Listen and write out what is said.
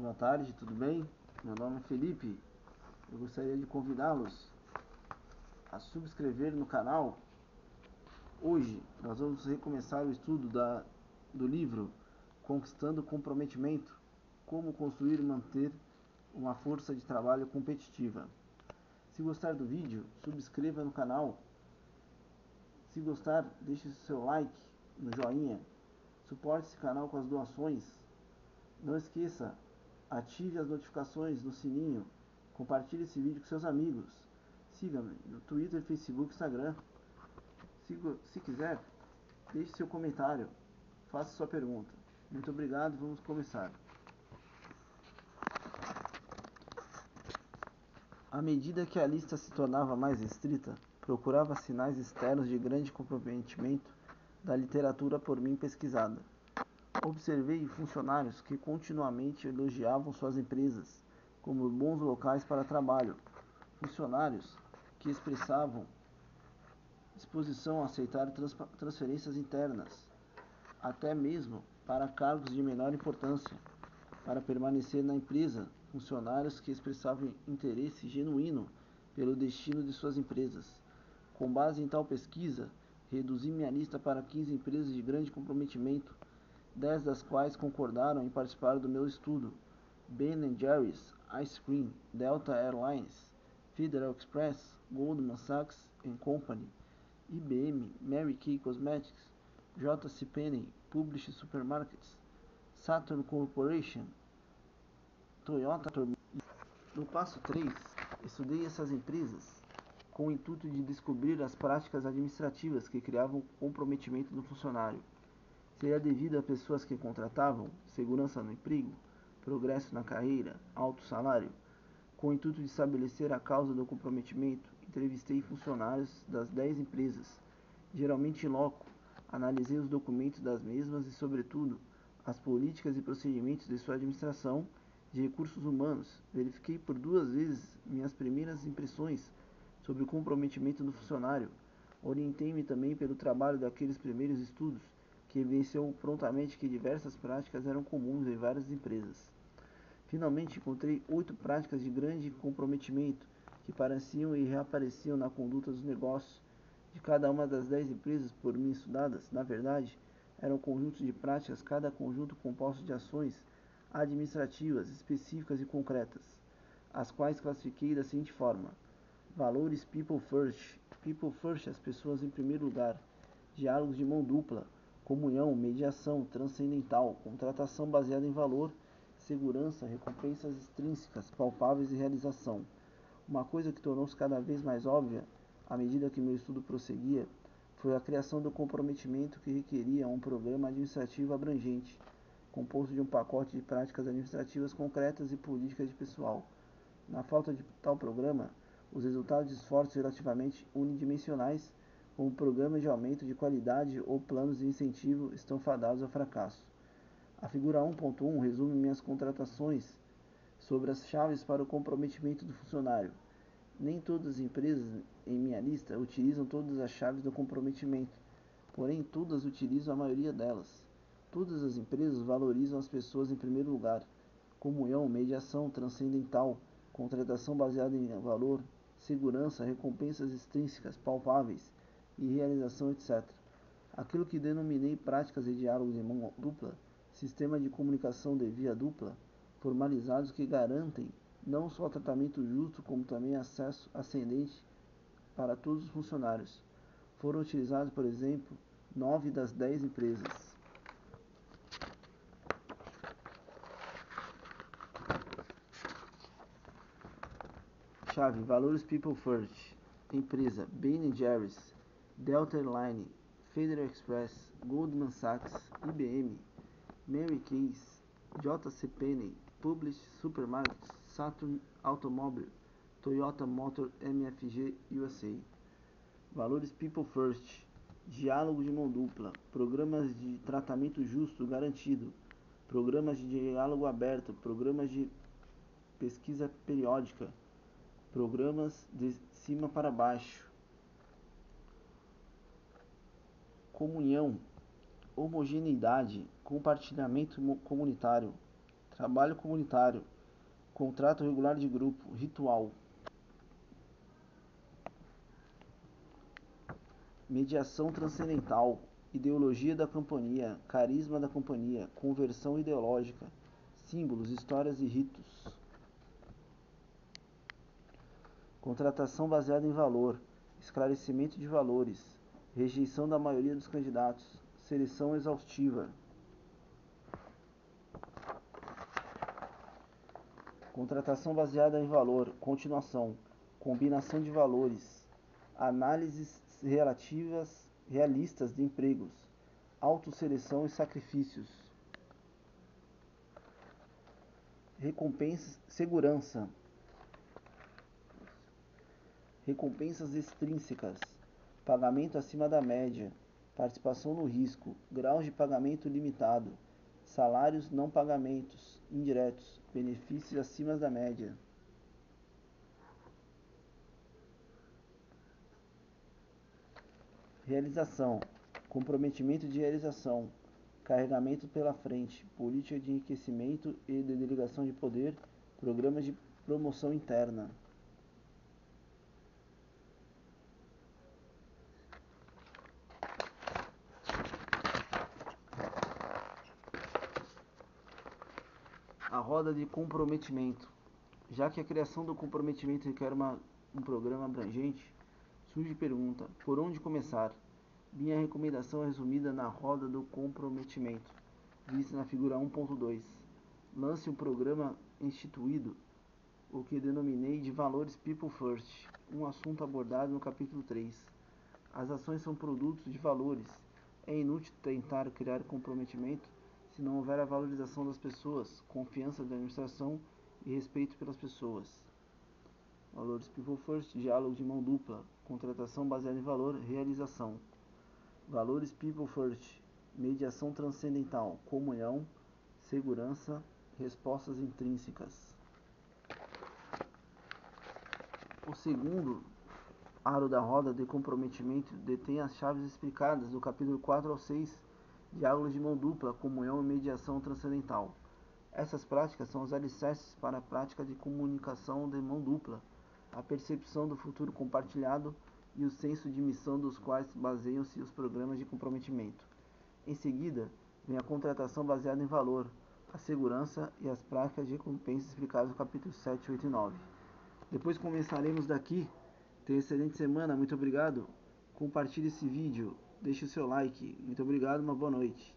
Boa tarde, tudo bem? Meu nome é Felipe. Eu gostaria de convidá-los a subscrever no canal. Hoje nós vamos recomeçar o estudo da, do livro Conquistando Comprometimento: Como construir e manter uma força de trabalho competitiva. Se gostar do vídeo, subscreva no canal. Se gostar, deixe seu like no joinha. Suporte esse canal com as doações. Não esqueça, ative as notificações no sininho. Compartilhe esse vídeo com seus amigos. Siga-me no Twitter, Facebook, Instagram. Se, se quiser, deixe seu comentário. Faça sua pergunta. Muito obrigado, vamos começar. À medida que a lista se tornava mais restrita, procurava sinais externos de grande comprometimento da literatura por mim pesquisada. Observei funcionários que continuamente elogiavam suas empresas como bons locais para trabalho, funcionários que expressavam disposição a aceitar transferências internas, até mesmo para cargos de menor importância, para permanecer na empresa, funcionários que expressavam interesse genuíno pelo destino de suas empresas. Com base em tal pesquisa, reduzi minha lista para 15 empresas de grande comprometimento, 10 das quais concordaram em participar do meu estudo. Ben Jerry's, Ice Cream, Delta Airlines, Federal Express, Goldman Sachs Company, IBM, Mary Kay Cosmetics, JC Penney, Publish Supermarkets, Saturn Corporation, Toyota. No passo 3, estudei essas empresas com o intuito de descobrir as práticas administrativas que criavam comprometimento do funcionário. Seria devido a pessoas que contratavam, segurança no emprego, progresso na carreira, alto salário? Com o intuito de estabelecer a causa do comprometimento, entrevistei funcionários das 10 empresas, geralmente em loco, analisei os documentos das mesmas e, sobretudo, as políticas e procedimentos de sua administração de recursos humanos. Verifiquei por duas vezes minhas primeiras impressões sobre o comprometimento do funcionário. Orientei-me também pelo trabalho daqueles primeiros estudos, que evidenciou prontamente que diversas práticas eram comuns em várias empresas. Finalmente encontrei oito práticas de grande comprometimento que pareciam e reapareciam na conduta dos negócios de cada uma das dez empresas por mim estudadas. Na verdade, eram conjuntos de práticas, cada conjunto composto de ações administrativas específicas e concretas, as quais classifiquei da seguinte forma: Valores People First. People First, as pessoas em primeiro lugar. Diálogos de mão dupla. Comunhão, mediação, transcendental, contratação baseada em valor, segurança, recompensas extrínsecas, palpáveis e realização. Uma coisa que tornou-se cada vez mais óbvia, à medida que meu estudo prosseguia, foi a criação do comprometimento que requeria um programa administrativo abrangente, composto de um pacote de práticas administrativas concretas e políticas de pessoal. Na falta de tal programa, os resultados de esforços relativamente unidimensionais, como programas de aumento de qualidade ou planos de incentivo, estão fadados ao fracasso. A figura 1.1 resume minhas contratações sobre as chaves para o comprometimento do funcionário. Nem todas as empresas em minha lista utilizam todas as chaves do comprometimento, porém todas utilizam a maioria delas. Todas as empresas valorizam as pessoas em primeiro lugar. Comunhão, mediação transcendental, contratação baseada em valor, segurança, recompensas extrínsecas, palpáveis e realização, etc. Aquilo que denominei práticas de diálogo de mão dupla, sistema de comunicação de via dupla, formalizados que garantem não só tratamento justo, como também acesso ascendente para todos os funcionários. Foram utilizados, por exemplo, nove das dez empresas. Chave: Valores People First. Empresa: Ben Jerry's, Delta Airlines, Federal Express, Goldman Sachs, IBM, Mary Kay's, JC Penney, Publish Supermarkets, Saturn Automobile, Toyota Motor MFG USA. Valores People First. Diálogo de mão dupla. Programas de tratamento justo garantido. Programas de diálogo aberto. Programas de pesquisa periódica programas de cima para baixo, comunhão, homogeneidade, compartilhamento comunitário, trabalho comunitário, contrato regular de grupo, ritual, mediação transcendental, ideologia da companhia, carisma da companhia, conversão ideológica, símbolos, histórias e ritos. Contratação baseada em valor, esclarecimento de valores, rejeição da maioria dos candidatos, seleção exaustiva. Contratação baseada em valor, continuação, combinação de valores, análises relativas realistas de empregos, autoseleção e sacrifícios. Recompensas, segurança, recompensas extrínsecas, pagamento acima da média, participação no risco, graus de pagamento limitado, salários não pagamentos indiretos, benefícios acima da média. Realização, comprometimento de realização, carregamento pela frente, política de enriquecimento e de delegação de poder, programas de promoção interna. A roda de comprometimento. Já que a criação do comprometimento requer uma, um programa abrangente, surge pergunta: por onde começar? Minha recomendação é resumida na roda do comprometimento, vista na figura 1.2. Lance um programa instituído, o que denominei de valores People First, um assunto abordado no capítulo 3. As ações são produtos de valores. É inútil tentar criar comprometimento se não houver a valorização das pessoas, confiança da administração e respeito pelas pessoas. Valores People First, diálogo de mão dupla, contratação baseada em valor, realização. Valores People First, mediação transcendental, comunhão, segurança, respostas intrínsecas. O segundo aro da roda de comprometimento detém as chaves explicadas do capítulo 4 ao 6 diálogos de mão dupla, comunhão e mediação transcendental. Essas práticas são os alicerces para a prática de comunicação de mão dupla, a percepção do futuro compartilhado e o senso de missão dos quais baseiam-se os programas de comprometimento. Em seguida, vem a contratação baseada em valor, a segurança e as práticas de recompensa explicadas no capítulo 7, 8 e 9. Depois começaremos daqui. Tenha excelente semana, muito obrigado. Compartilhe esse vídeo. Deixe o seu like. Muito obrigado, uma boa noite.